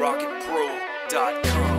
rocketpro.com.